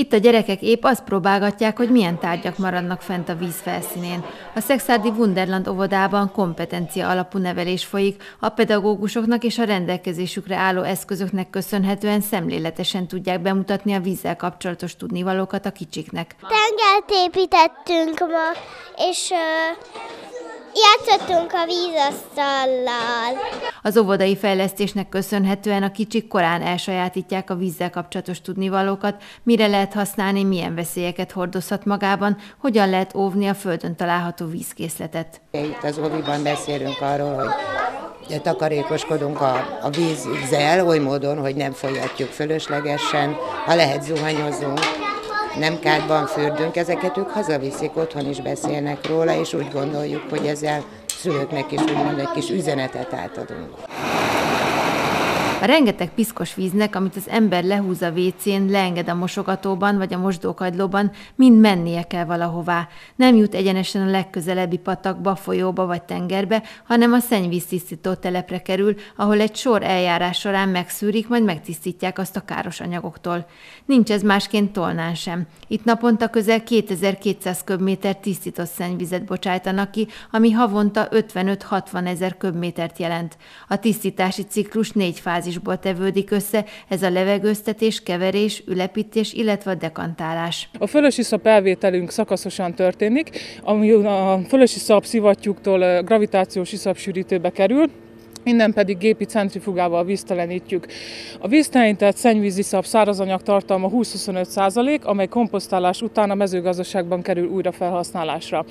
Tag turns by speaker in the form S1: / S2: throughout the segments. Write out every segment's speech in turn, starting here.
S1: Itt a gyerekek épp azt próbálgatják, hogy milyen tárgyak maradnak fent a víz felszínén. A Szexádi Wunderland óvodában kompetencia alapú nevelés folyik, a pedagógusoknak és a rendelkezésükre álló eszközöknek köszönhetően szemléletesen tudják bemutatni a vízzel kapcsolatos tudnivalókat a kicsiknek.
S2: Tengert építettünk ma, és Játszottunk a vízasztallal.
S1: Az óvodai fejlesztésnek köszönhetően a kicsik korán elsajátítják a vízzel kapcsolatos tudnivalókat, mire lehet használni, milyen veszélyeket hordozhat magában, hogyan lehet óvni a földön található vízkészletet.
S3: Itt az óviban beszélünk arról, hogy takarékoskodunk a, a vízzel, oly módon, hogy nem folyatjuk fölöslegesen, ha lehet zuhanyozunk, nem kádban fürdünk, ezeket ők hazaviszik, otthon is beszélnek róla, és úgy gondoljuk, hogy ezzel szülőknek is úgymond egy kis üzenetet átadunk.
S1: A rengeteg piszkos víznek, amit az ember lehúz a vécén, leenged a mosogatóban vagy a mosdókagylóban, mind mennie kell valahová. Nem jut egyenesen a legközelebbi patakba, folyóba vagy tengerbe, hanem a szennyvíztisztító telepre kerül, ahol egy sor eljárás során megszűrik, majd megtisztítják azt a káros anyagoktól. Nincs ez másként tolnán sem. Itt naponta közel 2200 köbméter tisztított szennyvizet bocsájtanak ki, ami havonta 55-60 ezer köbmétert jelent. A tisztítási ciklus négy fázis fázisból tevődik össze, ez a levegőztetés, keverés, ülepítés, illetve a dekantálás.
S4: A fölösi szap elvételünk szakaszosan történik, ami a fölösi szap szivattyúktól gravitációs iszapsűrítőbe kerül, Innen pedig gépi centrifugával víztelenítjük. A víztelenített szennyvízi szap szárazanyag tartalma 20-25% amely komposztálás után a mezőgazdaságban kerül újra felhasználásra.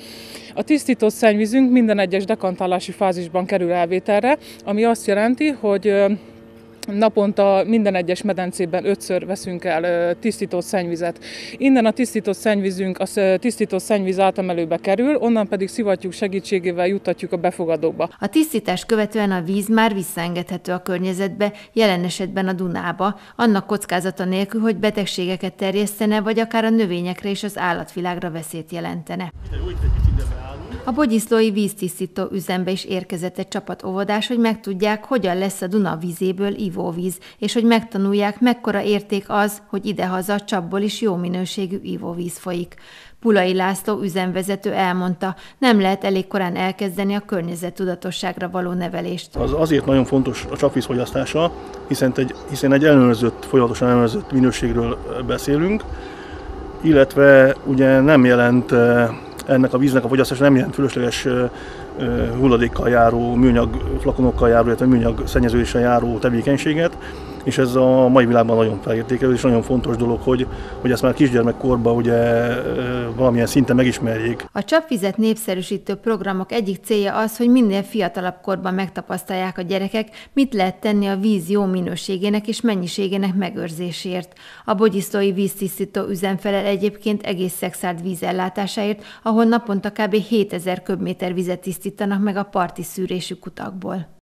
S4: A tisztított szennyvízünk minden egyes dekantálási fázisban kerül elvételre, ami azt jelenti, hogy Naponta minden egyes medencében ötször veszünk el tisztított szennyvizet. Innen a tisztított szennyvízünk a tisztított szennyvíz átemelőbe kerül, onnan pedig szivattyúk segítségével juttatjuk a befogadóba.
S1: A tisztítás követően a víz már visszaengedhető a környezetbe, jelen esetben a Dunába, annak kockázata nélkül, hogy betegségeket terjesztene, vagy akár a növényekre és az állatvilágra veszélyt jelentene. A bogyiszlói víztisztító üzembe is érkezett egy csapat óvodás, hogy megtudják, hogyan lesz a Duna vízéből ivóvíz, és hogy megtanulják, mekkora érték az, hogy idehaza csapból is jó minőségű ivóvíz folyik. Pulai László üzemvezető elmondta, nem lehet elég korán elkezdeni a környezettudatosságra való nevelést.
S5: Az azért nagyon fontos a csapvízfogyasztása, hiszen egy, hiszen egy ellenőrzött, folyamatosan ellenőrzött minőségről beszélünk, illetve ugye nem jelent ennek a víznek a fogyasztása nem jelent fölösleges hulladékkal járó, műanyag flakonokkal járó, illetve műanyag szennyeződéssel járó tevékenységet, és ez a mai világban nagyon felértékelő, és nagyon fontos dolog, hogy, hogy ezt már kisgyermekkorban ugye valamilyen szinten megismerjék.
S1: A csapvizet népszerűsítő programok egyik célja az, hogy minél fiatalabb korban megtapasztalják a gyerekek, mit lehet tenni a víz jó minőségének és mennyiségének megőrzésért. A bogyisztói víztisztító üzem felel egyébként egész szexált vízellátásáért, ahol naponta kb. 7000 köbméter vizet tisztítanak meg a parti szűrésű kutakból.